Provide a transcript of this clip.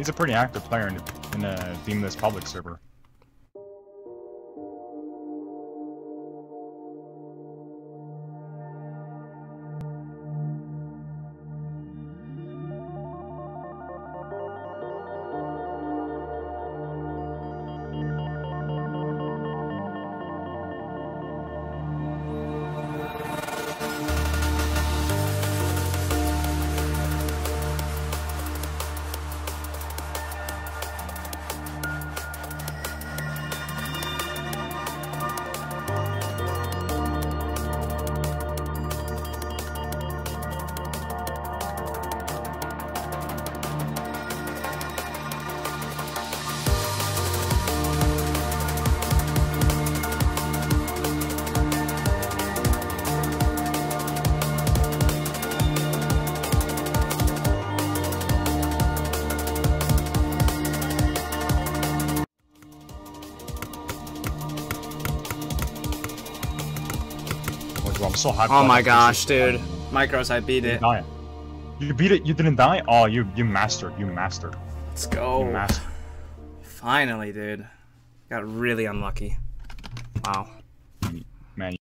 He's a pretty active player in, in uh, a Demonlist public server. Oh, I'm so hyped. Oh my gosh, dude. Micros, I beat. You it. died. You beat it. You didn't die. Oh, you you mastered. You mastered. Let's You go. mastered. Finally, dude. Got really unlucky. Wow.